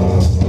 Amen.